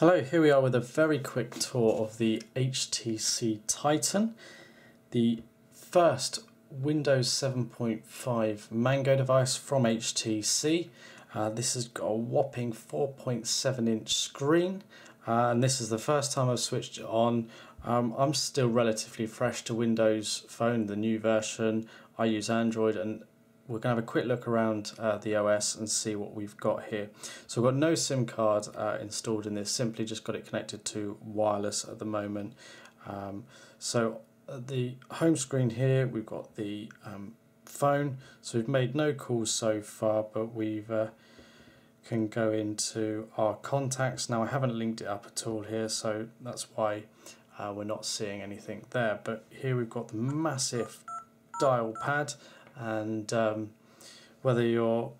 Hello, here we are with a very quick tour of the HTC Titan, the first Windows 7.5 Mango device from HTC. Uh, this has got a whopping 4.7 inch screen uh, and this is the first time I've switched it on. Um, I'm still relatively fresh to Windows Phone, the new version. I use Android and we're going to have a quick look around uh, the OS and see what we've got here. So we've got no SIM card uh, installed in this, simply just got it connected to wireless at the moment. Um, so uh, the home screen here, we've got the um, phone. So we've made no calls so far, but we've uh, can go into our contacts. Now I haven't linked it up at all here, so that's why uh, we're not seeing anything there. But here we've got the massive dial pad and um, whether you're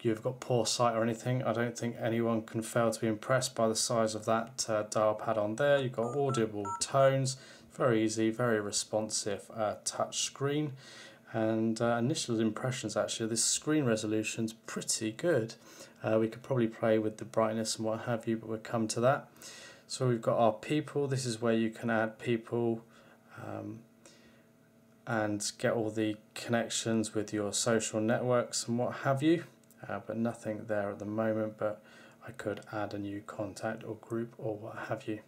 you've got poor sight or anything, I don't think anyone can fail to be impressed by the size of that uh, dial pad on there. You've got audible tones, very easy, very responsive uh, touch screen. And uh, initial impressions actually, this screen resolution's pretty good. Uh, we could probably play with the brightness and what have you, but we'll come to that. So we've got our people, this is where you can add people. Um, and get all the connections with your social networks and what have you. Uh, but nothing there at the moment but I could add a new contact or group or what have you.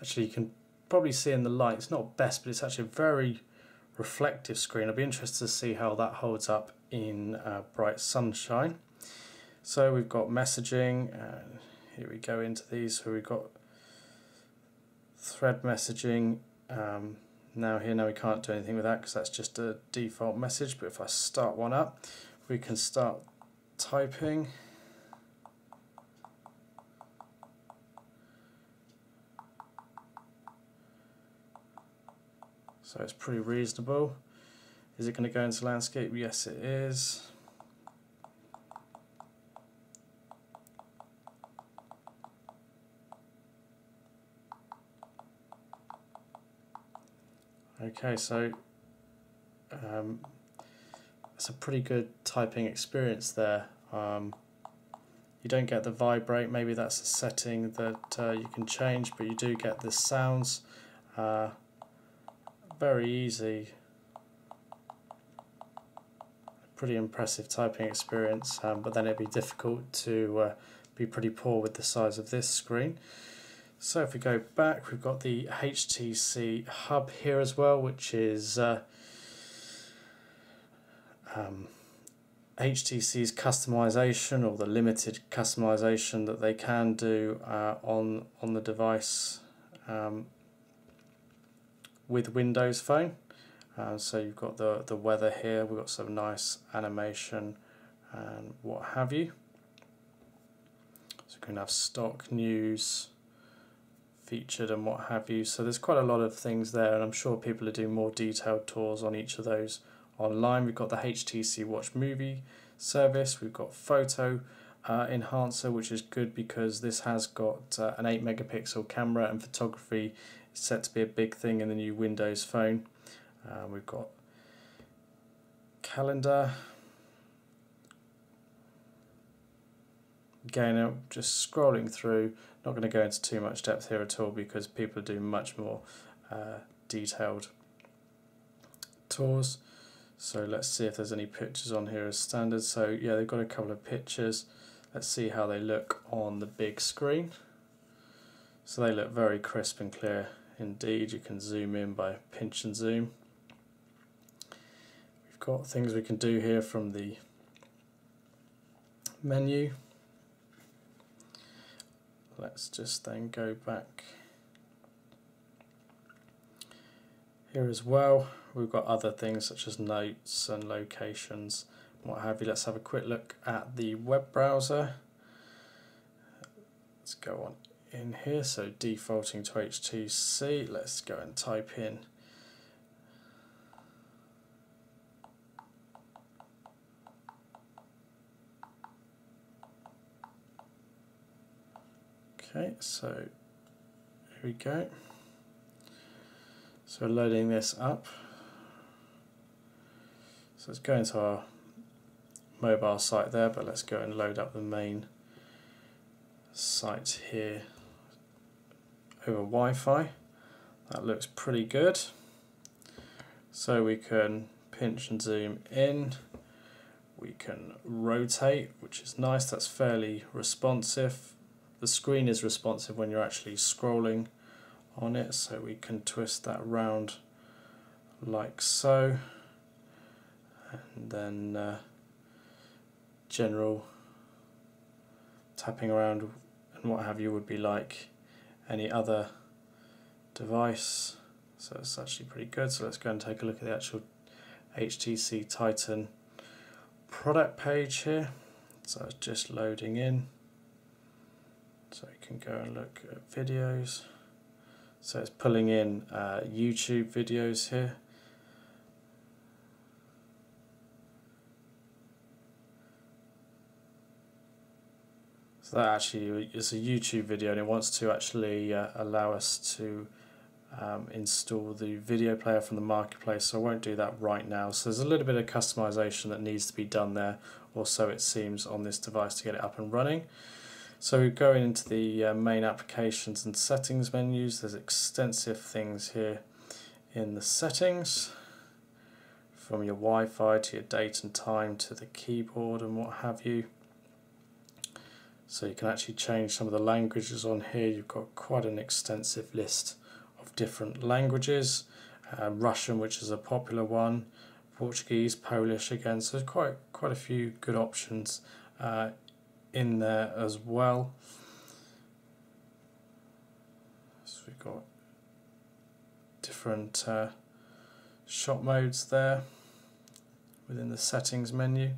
Actually you can probably see in the light it's not best but it's actually a very reflective screen. I'll be interested to see how that holds up in uh, bright sunshine. So we've got messaging and here we go into these. So we've got thread messaging um, now here now we can't do anything with that because that's just a default message but if I start one up we can start typing. So it's pretty reasonable. Is it going to go into landscape? Yes it is Okay, so um, it's a pretty good typing experience there. Um, you don't get the vibrate, maybe that's a setting that uh, you can change, but you do get the sounds. Uh, very easy. Pretty impressive typing experience, um, but then it'd be difficult to uh, be pretty poor with the size of this screen. So if we go back, we've got the HTC Hub here as well, which is uh, um, HTC's customization or the limited customization that they can do uh, on on the device um, with Windows Phone. Uh, so you've got the the weather here. We've got some nice animation and what have you. So we can have stock news featured and what have you. So there's quite a lot of things there, and I'm sure people are doing more detailed tours on each of those online. We've got the HTC Watch Movie service, we've got Photo uh, Enhancer, which is good because this has got uh, an 8 megapixel camera, and photography is set to be a big thing in the new Windows phone. Uh, we've got calendar. Again, just scrolling through, not going to go into too much depth here at all because people do much more uh, detailed tours. So let's see if there's any pictures on here as standard. So yeah, they've got a couple of pictures. Let's see how they look on the big screen. So they look very crisp and clear indeed. You can zoom in by pinch and zoom. We've got things we can do here from the menu let's just then go back here as well. We've got other things such as notes and locations what have you. Let's have a quick look at the web browser. Let's go on in here. So defaulting to HTC let's go and type in Okay, so here we go. So loading this up. So let's go into our mobile site there, but let's go and load up the main site here over Wi-Fi. That looks pretty good. So we can pinch and zoom in. We can rotate, which is nice. That's fairly responsive. The screen is responsive when you're actually scrolling on it, so we can twist that round like so. And then uh, general tapping around and what have you would be like any other device. So it's actually pretty good. So let's go and take a look at the actual HTC Titan product page here. So it's just loading in so you can go and look at videos. So it's pulling in uh, YouTube videos here. So that actually is a YouTube video and it wants to actually uh, allow us to um, install the video player from the marketplace. So I won't do that right now. So there's a little bit of customization that needs to be done there or so it seems on this device to get it up and running so going into the uh, main applications and settings menus there's extensive things here in the settings from your Wi-Fi to your date and time to the keyboard and what have you so you can actually change some of the languages on here. You've got quite an extensive list of different languages. Uh, Russian, which is a popular one, Portuguese, Polish again. So quite quite a few good options uh, in there as well. So we've got different uh, shot modes there within the settings menu.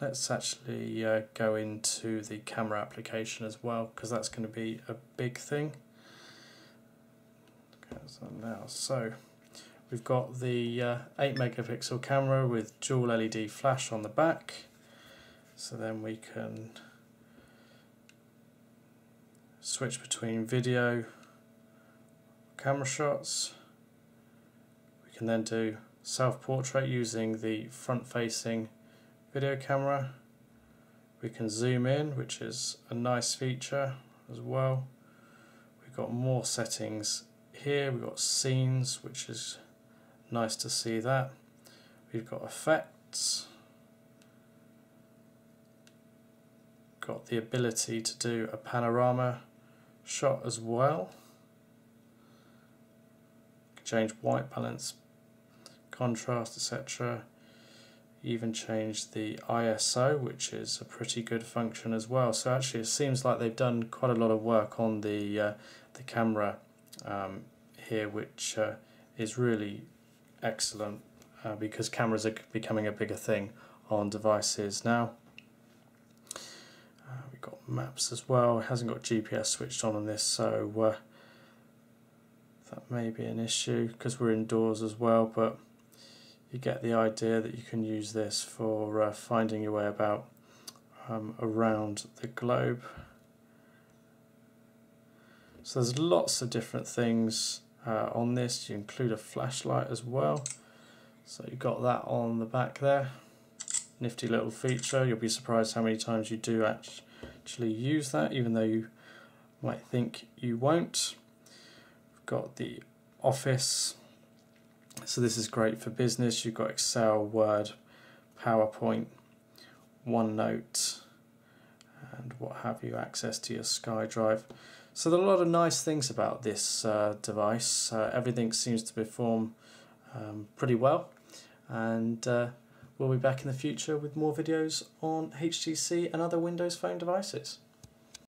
Let's actually uh, go into the camera application as well because that's going to be a big thing. Okay, so now, so we've got the uh, 8 megapixel camera with dual LED flash on the back. So then we can switch between video, camera shots. We can then do self-portrait using the front-facing video camera. We can zoom in which is a nice feature as well. We've got more settings here. We've got scenes which is nice to see that. We've got effects. Got the ability to do a panorama shot as well. Change white balance contrast etc even change the ISO which is a pretty good function as well. So actually it seems like they've done quite a lot of work on the uh, the camera um, here which uh, is really excellent uh, because cameras are becoming a bigger thing on devices now maps as well it hasn't got GPS switched on on this so uh, that may be an issue because we're indoors as well but you get the idea that you can use this for uh, finding your way about um, around the globe. So there's lots of different things uh, on this. You include a flashlight as well. So you've got that on the back there. Nifty little feature. You'll be surprised how many times you do actually use that, even though you might think you won't. We've got the office so this is great for business. You've got Excel, Word, PowerPoint, OneNote, and what have you, access to your SkyDrive. So there are a lot of nice things about this uh, device. Uh, everything seems to perform um, pretty well. And uh, we'll be back in the future with more videos on HTC and other Windows Phone devices.